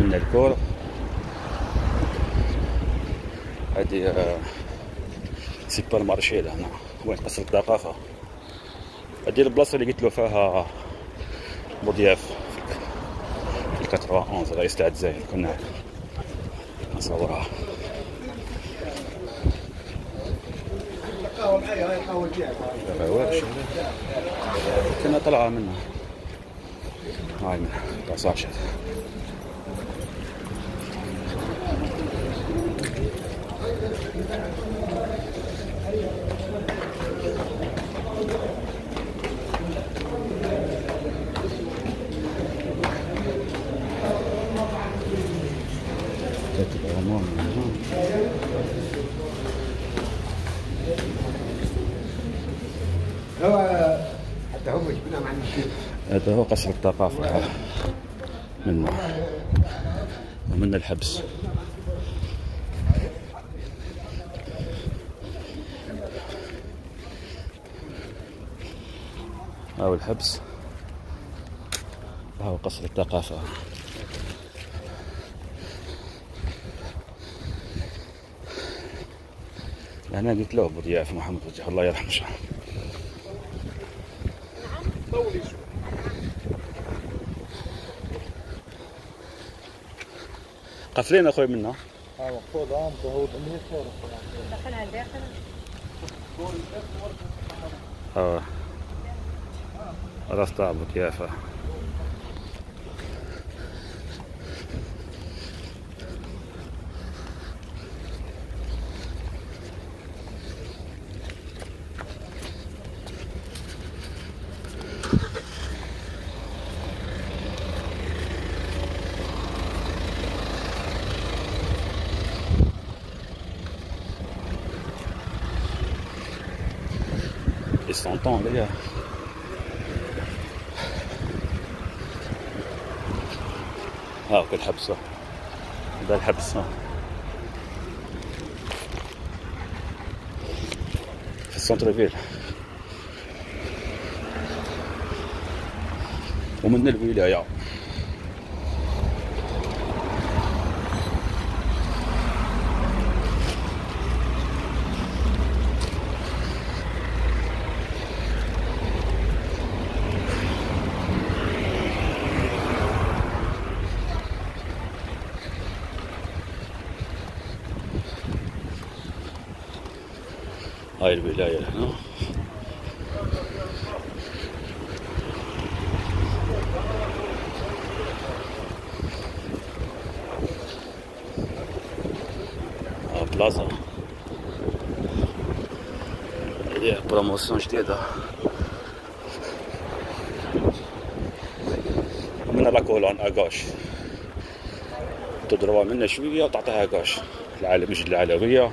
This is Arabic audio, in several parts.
من الكور هادي آه، سيبر مارشي لهنا وين قصر الثقافة هادي البلاصة اللي قلت له فيها بوضياف في 91 رئيس تاع الجزائر كنا نصورها. كنا طلعة منها. هاي باساج كاتب هذا هو قصر الثقافة. منه ومن الحبس. هاو الحبس. وهو قصر الثقافة. أنا قلت له أبو ضياف محمد وجه الله يرحمه. شو. قفلين أخوي منا. ها مقصود بالنية صورة دخلها الداخل آه. arastava que é Eles estão tão ligados. Né, ها في الحبس هذا الحبس ها. في السنتر فيل ومن الولاية هاي الولاية هنا بلازا هذه بروموسيون جديدة من لاكولون اغوش تضربها منها شوية وتعطيها اغوش العالم العلوية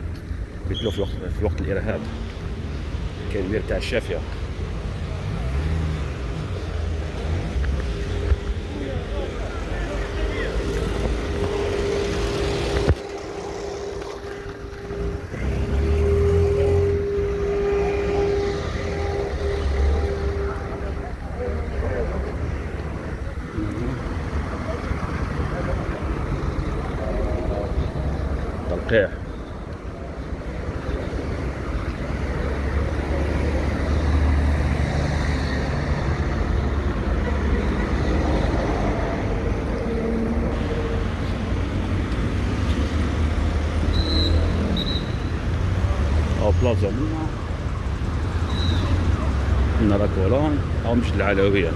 قلت له في وقت في وقت الإرهاب. كان المير تاع الشافية. تلقيح أو بلازا من راكولون أو مش العلوية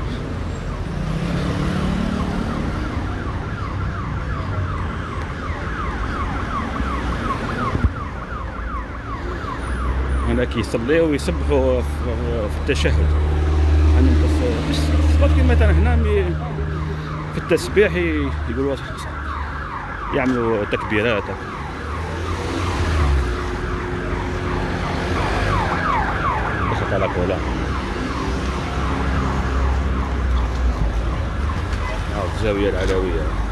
هناك يصليوا ويسبحوا في التشهد. مش صفات كيما مثلا هنا في التسبيح يقولوا يعملوا تكبيرات. على كولا هاو الزاوية العلوية.